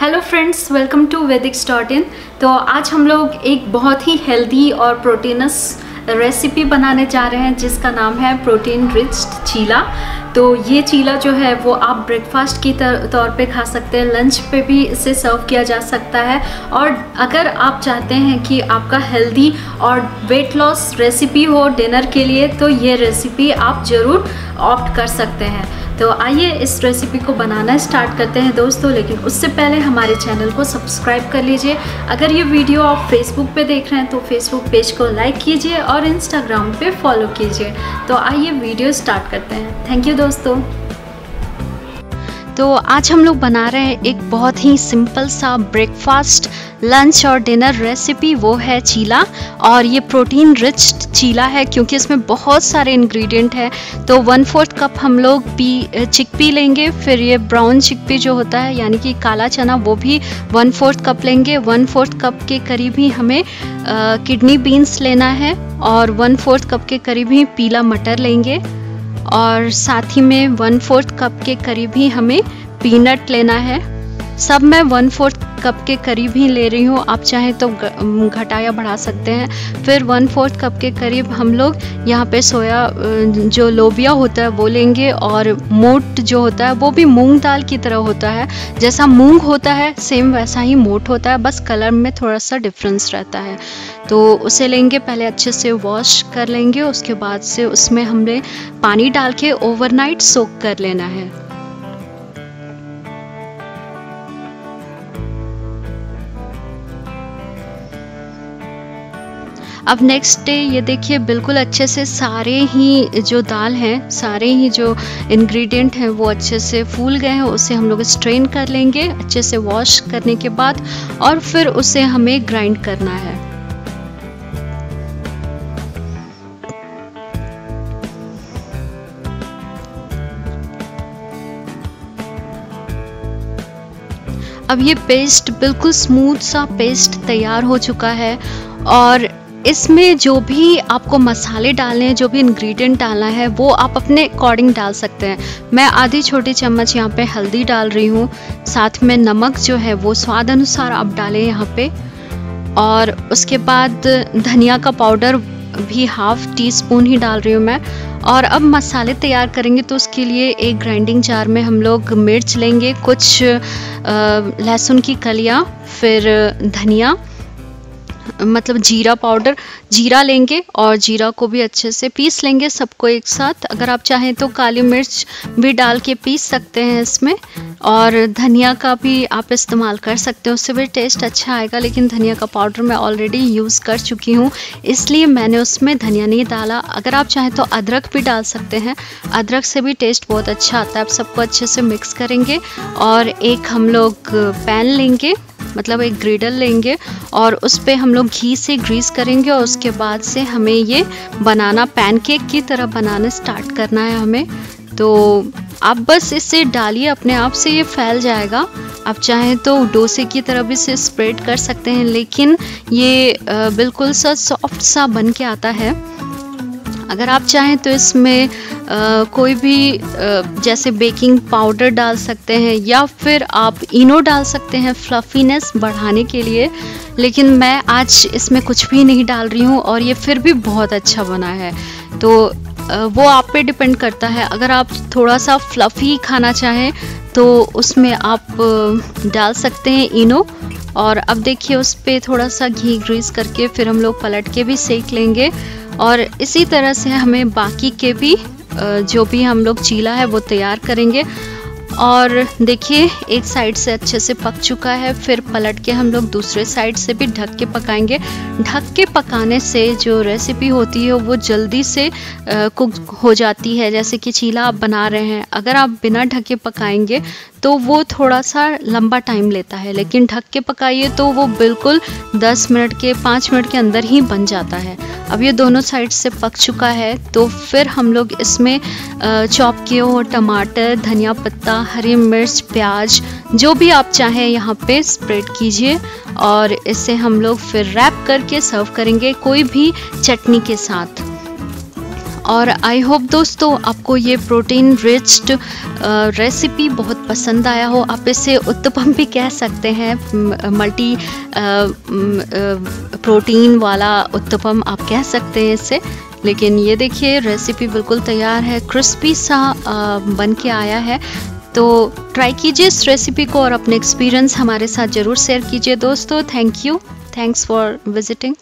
Hello friends welcome to Vedics dot in तो आज हम लोग एक बहुत ही हेल्दी और प्रोटीनस रेसिपी बनाने जा रहे हैं, जिसका नाम है प्रोटीन रिच चीला। तो ये चीला जो है, वो आप ब्रेकफास्ट की तौर पे खा सकते हैं लंच पे भी इसे सर्व किया जा सकता है। और अगर आप चाहते हैं कि आपका हेल्दी और वेट लॉस रेसिपी हो डिनर के लिए तो ये रेसिपी आप ज़रूर ऑप्ट कर सकते हैं। तो आइए इस रेसिपी को बनाना स्टार्ट करते हैं दोस्तों, लेकिन उससे पहले हमारे चैनल को सब्सक्राइब कर लीजिए। अगर ये वीडियो आप फेसबुक पे देख रहे हैं तो फेसबुक पेज को लाइक कीजिए और इंस्टाग्राम पे फॉलो कीजिए। तो आइए वीडियो स्टार्ट करते हैं। थैंक यू दोस्तों। तो आज हम लोग बना रहे हैं एक बहुत ही सिंपल सा ब्रेकफास्ट लंच और डिनर रेसिपी वो है चीला। और ये प्रोटीन रिच चीला है क्योंकि इसमें बहुत सारे इंग्रेडिएंट है। तो वन फोर्थ कप हम लोग पी चिकपी लेंगे, फिर ये ब्राउन चिकपी जो होता है, यानी कि काला चना, वो भी वन फोर्थ कप लेंगे। वन फोर्थ कप के करीब ही हमें किडनी बीन्स लेना है और वन फोर्थ कप के करीब ही पीला मटर लेंगे। और साथ ही में वन फोर्थ कप के करीब ही हमें पीनट लेना है। सब मैं वन फोर्थ कप के करीब ही ले रही हूँ। आप चाहें तो घटा या बढ़ा सकते हैं। फिर वन फोर्थ कप के करीब हम लोग यहाँ पे सोया जो लोबिया होता है वो लेंगे और मोट जो होता है वो भी मूंग दाल की तरह होता है। जैसा मूंग होता है सेम वैसा ही मोट होता है, बस कलर में थोड़ा सा डिफरेंस रहता है। तो उसे लेंगे, पहले अच्छे से वॉश कर लेंगे, उसके बाद से उसमें हमने पानी डाल के ओवरनाइट सोक कर लेना है। अब नेक्स्ट डे ये देखिए, बिल्कुल अच्छे से सारे ही जो दाल हैं, सारे ही जो इंग्रेडिएंट हैं, वो अच्छे से फूल गए हैं, उसे हम लोग स्ट्रेन कर लेंगे, अच्छे से वॉश करने के बाद और फिर उसे हमें ग्राइंड करना है। अब ये पेस्ट बिल्कुल स्मूथ सा पेस्ट तैयार हो चुका है और इसमें जो भी आपको मसाले डालने हैं, जो भी इंग्रेडिएंट डालना है, वो आप अपने अकॉर्डिंग डाल सकते हैं। मैं आधी छोटी चम्मच यहाँ पे हल्दी डाल रही हूँ। साथ में नमक जो है, वो स्वाद अनुसार आप डालें यहाँ पे। और उसके बाद धनिया का पाउडर भी हाफ़ टी स्पून ही डाल रही हूँ मैं। और अब मसाले तैयार करेंगे तो उसके लिए एक ग्राइंडिंग जार में हम लोग मिर्च लेंगे, कुछ लहसुन की कलियाँ, फिर धनिया मतलब जीरा पाउडर, जीरा लेंगे और जीरा को भी अच्छे से पीस लेंगे सबको एक साथ। अगर आप चाहें तो काली मिर्च भी डाल के पीस सकते हैं इसमें और धनिया का भी आप इस्तेमाल कर सकते हैं, उससे भी टेस्ट अच्छा आएगा। लेकिन धनिया का पाउडर मैं ऑलरेडी यूज़ कर चुकी हूँ, इसलिए मैंने उसमें धनिया नहीं डाला। अगर आप चाहें तो अदरक भी डाल सकते हैं, अदरक से भी टेस्ट बहुत अच्छा आता है। आप सबको अच्छे से मिक्स करेंगे और एक हम लोग पैन लेंगे। मतलब एक ग्रेडल लेंगे और उस पर हम लोग घी से ग्रीस करेंगे और उसके बाद से हमें ये बनाना पैनकेक की तरह बनाना स्टार्ट करना है हमें। तो आप बस इसे डालिए, अपने आप से ये फैल जाएगा। आप चाहें तो डोसे की तरह भी इसे स्प्रेड कर सकते हैं, लेकिन ये बिल्कुल सा सॉफ्ट सा बन के आता है। अगर आप चाहें तो इसमें कोई भी आ, जैसे बेकिंग पाउडर डाल सकते हैं या फिर आप इनो डाल सकते हैं फ्लफीनेस बढ़ाने के लिए लेकिन मैं आज इसमें कुछ भी नहीं डाल रही हूँ और ये फिर भी बहुत अच्छा बना है। तो आ, वो आप पे डिपेंड करता है। अगर आप थोड़ा सा फ्लफ़ी खाना चाहें तो उसमें आप डाल सकते हैं इनो। और अब देखिए उस पर थोड़ा सा घी ग्रीस करके फिर हम लोग पलट के भी सेक लेंगे। और इसी तरह से हमें बाकी के भी जो भी हम लोग चीला है वो तैयार करेंगे। और देखिए, एक साइड से अच्छे से पक चुका है, फिर पलट के हम लोग दूसरे साइड से भी ढक के पकाएँगे। ढक के पकाने से जो रेसिपी होती है, वो जल्दी से कुक हो जाती है, जैसे कि चीला आप बना रहे हैं। अगर आप बिना ढके पकाएँगे तो वो थोड़ा सा लंबा टाइम लेता है, लेकिन ढक के पकाइए तो वो बिल्कुल 10 मिनट के 5 मिनट के अंदर ही बन जाता है। अब ये दोनों साइड से पक चुका है तो फिर हम लोग इसमें चॉप किए हुए टमाटर, धनिया पत्ता हरी मिर्च, प्याज, जो भी आप चाहें यहाँ पे स्प्रेड कीजिए और इसे हम लोग फिर रैप करके सर्व करेंगे कोई भी चटनी के साथ। और आई होप दोस्तों आपको ये प्रोटीन रिच्ड रेसिपी बहुत पसंद आया हो। आप इसे उत्तपम भी कह सकते हैं। मल्टी प्रोटीन वाला उत्तपम आप कह सकते हैं इसे। लेकिन ये देखिए रेसिपी बिल्कुल तैयार है। क्रिस्पी सा बन के आया है। तो ट्राई कीजिए इस रेसिपी को और अपने एक्सपीरियंस हमारे साथ ज़रूर शेयर कीजिए दोस्तों. Thank you thanks for visiting